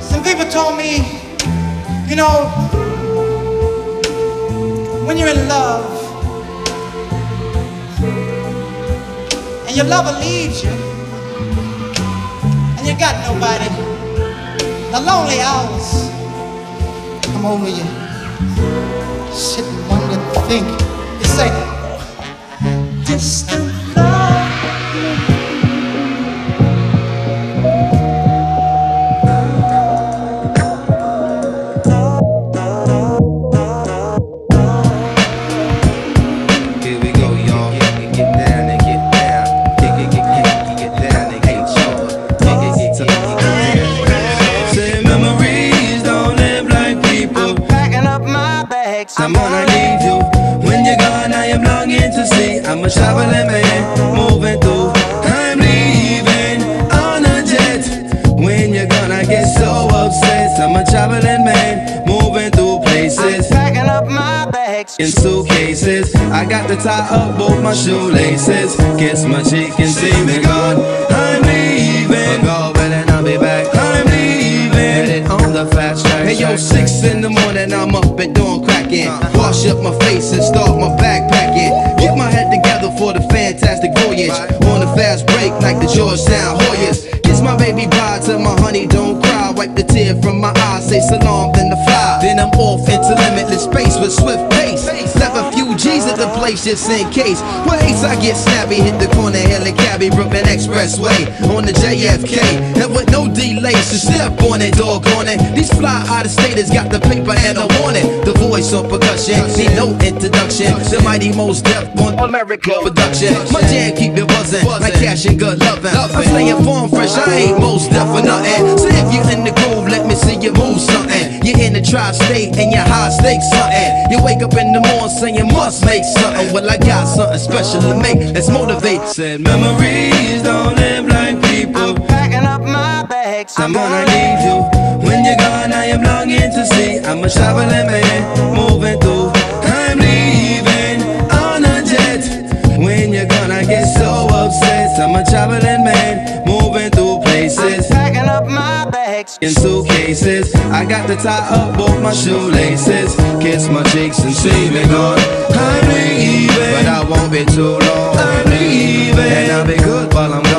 Some people told me, you know, when you're in love and your lover leaves you and you got nobody, the lonely hours come over you. Sit and wonder and think. You say, distant Someone I need you. When you're gone, I am longing to see. I'm a traveling man, moving through. I'm leaving on a jet. When you're gone, I get so upset. I'm a traveling man, moving through places. Packing up my bags. in suitcases. I got to tie up both my shoelaces. Kiss my cheek and see me gone. I'm leaving. Go, but then I'll be back. I'm leaving. Headed on the fast track. Hey yo, six in the morning, I'm up and doing Wash up my face and start my backpacking. Get my head together for the fantastic voyage. On a fast break like the Georgetown Hoyas. Kiss my baby bride, tell my honey don't cry. Wipe the tear from my eyes, say salam, then the fly. Then I'm off into limitless space with swift pace. A just in case. Ways I get snappy, hit the corner, hella cabby, Brooklyn Expressway on the JFK. And with no delay, so step on it, dog on it. These fly out of staters got the paper and want it. The voice on percussion, need no introduction. The mighty Mos Def on America production. My jam keep it buzzing, like cash and good loving. I'm staying form fresh, I ain't Mos Def for nothing. So if you in the groove, let me see you move something. In the tri-state and you're high stakes something. You wake up in the morning saying you must make something. Well, I got something special to make. Let's motivate. Said memories don't live like people. I'm Packing up my bags. Someone I need you. When you're gone, I am longing to see. I'm a traveling man, moving in suitcases. I got to tie up both my shoelaces. Kiss my cheeks and see me gone. I'm leaving, but I won't be too long. I'm leaving, and I'll be good while I'm. I'm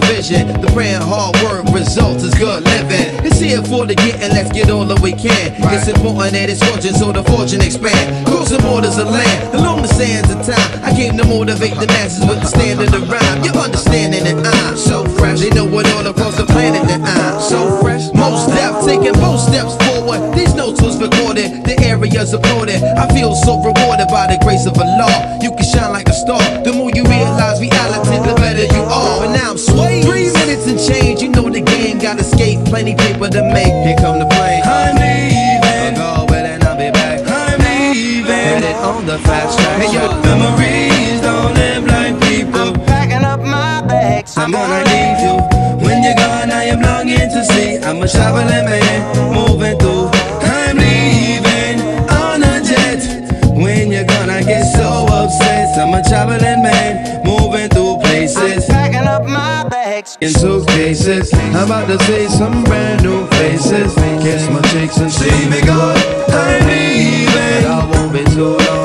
provision. The praying hard work results is good living. It's here for the getting, let's get all that we can. It's important that it's fortune so the fortune expand. Crossing borders of land, along the sands of time. I came to motivate the masses with the standard of rhyme. You're understanding that I'm so fresh. They know it all across the planet that I'm so fresh. Mos Def, taking both steps forward. These notes was recorded, the area's applauded. I feel so rewarded by the grace of Allah. Escape. Plenty paper to make. Here come the plane. I'm leaving. I'll go, but then I'll be back. I'm leaving. Headed on the fast track. Hey, your memories don't live like people. Packing up my bags. Someone I need you. When you're gone, I am longing to see. I'm a traveling man, moving In suitcases, I'm about to see some brand new faces. Kiss my cheeks and see me go. I'm leaving, I won't be too long.